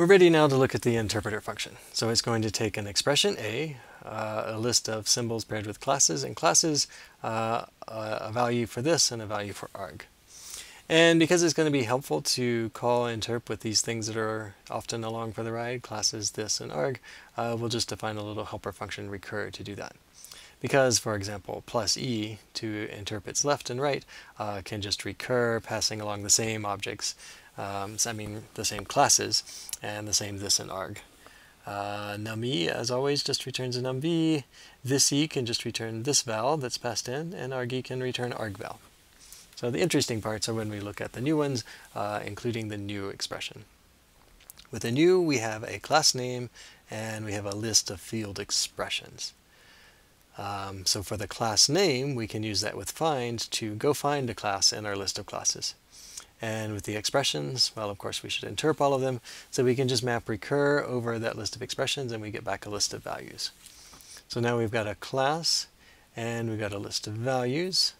We're ready now to look at the interpreter function. So it's going to take an expression A, uh, a list of symbols paired with classes, and classes, uh, a value for this and a value for arg. And because it's going to be helpful to call interp with these things that are often along for the ride, classes, this, and arg, uh, we'll just define a little helper function recur to do that. Because, for example, plus e to interp its left and right uh, can just recur passing along the same objects um, so I mean the same classes, and the same this and arg. Uh, num_e, as always, just returns a num_v. This e can just return this val that's passed in, and arg e can return argval. So the interesting parts are when we look at the new ones, uh, including the new expression. With a new, we have a class name, and we have a list of field expressions. Um, so for the class name, we can use that with find to go find a class in our list of classes. And with the expressions, well, of course, we should interp all of them. So we can just map recur over that list of expressions and we get back a list of values. So now we've got a class and we've got a list of values.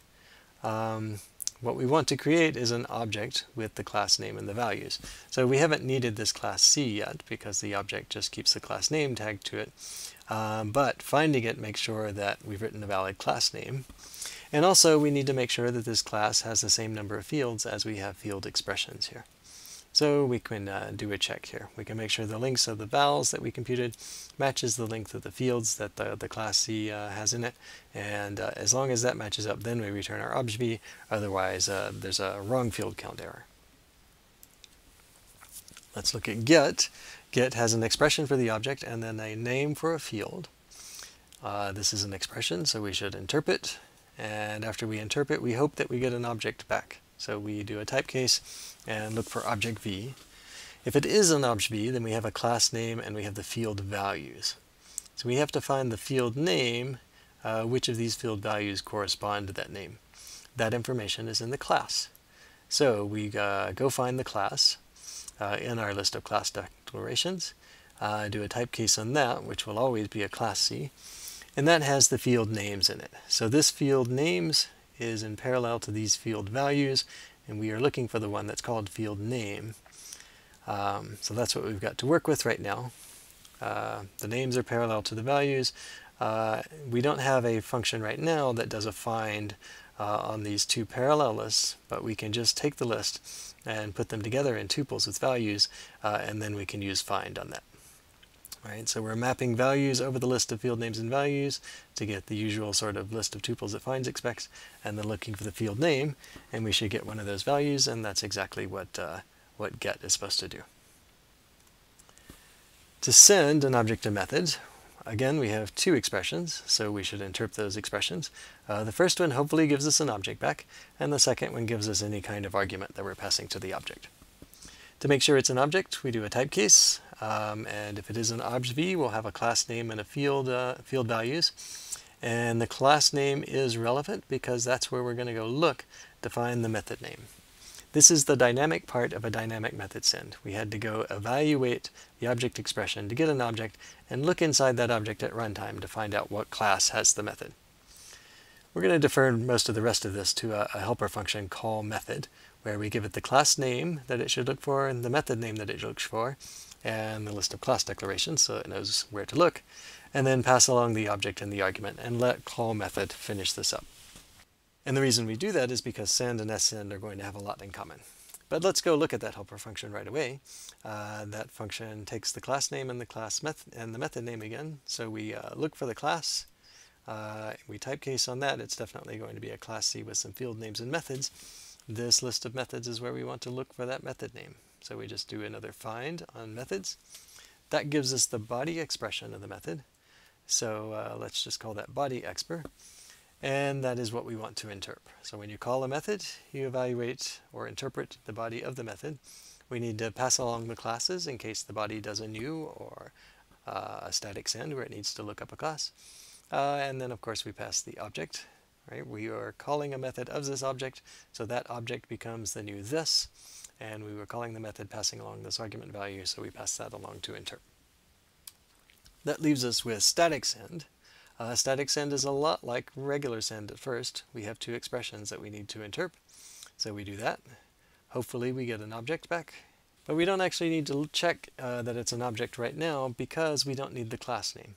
Um, what we want to create is an object with the class name and the values. So we haven't needed this class C yet because the object just keeps the class name tagged to it. Um, but finding it makes sure that we've written a valid class name. And also we need to make sure that this class has the same number of fields as we have field expressions here. So we can uh, do a check here. We can make sure the length of the vowels that we computed matches the length of the fields that the, the class C uh, has in it. And uh, as long as that matches up, then we return our obj Otherwise, uh, there's a wrong field count error. Let's look at get. Get has an expression for the object and then a name for a field. Uh, this is an expression, so we should interpret and after we interpret, we hope that we get an object back. So we do a type case and look for object v. If it is an object v, then we have a class name and we have the field values. So we have to find the field name, uh, which of these field values correspond to that name. That information is in the class. So we uh, go find the class uh, in our list of class declarations, uh, do a type case on that, which will always be a class C, and that has the field names in it. So this field names is in parallel to these field values, and we are looking for the one that's called field name. Um, so that's what we've got to work with right now. Uh, the names are parallel to the values. Uh, we don't have a function right now that does a find uh, on these two parallel lists, but we can just take the list and put them together in tuples with values, uh, and then we can use find on that. Right, so we're mapping values over the list of field names and values to get the usual sort of list of tuples that finds expects, and then looking for the field name, and we should get one of those values, and that's exactly what, uh, what get is supposed to do. To send an object a method, again, we have two expressions, so we should interpret those expressions. Uh, the first one hopefully gives us an object back, and the second one gives us any kind of argument that we're passing to the object. To make sure it's an object, we do a type case, um, and if it is an obj v, we'll have a class name and a field, uh, field values. And the class name is relevant because that's where we're going to go look to find the method name. This is the dynamic part of a dynamic method send. We had to go evaluate the object expression to get an object and look inside that object at runtime to find out what class has the method. We're going to defer most of the rest of this to a, helper function call method, where we give it the class name that it should look for and the method name that it looks for and the list of class declarations so it knows where to look and then pass along the object and the argument and let call method finish this up. And the reason we do that is because send and send are going to have a lot in common. But let's go look at that helper function right away. Uh, that function takes the class name and the class method and the method name again. So we uh, look for the class. Uh, we type case on that. It's definitely going to be a class C with some field names and methods. This list of methods is where we want to look for that method name. So we just do another find on methods. That gives us the body expression of the method. So uh, let's just call that body exper. And that is what we want to interpret. So when you call a method, you evaluate or interpret the body of the method. We need to pass along the classes in case the body does a new or uh, a static send where it needs to look up a class. Uh, and then of course we pass the object right? We are calling a method of this object, so that object becomes the new this, and we were calling the method passing along this argument value, so we pass that along to interp. That leaves us with static send. Uh, static send is a lot like regular send at first. We have two expressions that we need to interp, so we do that. Hopefully we get an object back, But we don't actually need to check uh, that it's an object right now because we don't need the class name.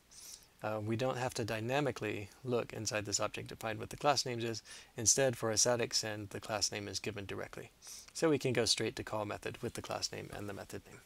Uh, we don't have to dynamically look inside this object to find what the class name is. Instead, for a static send, the class name is given directly. So we can go straight to call method with the class name and the method name.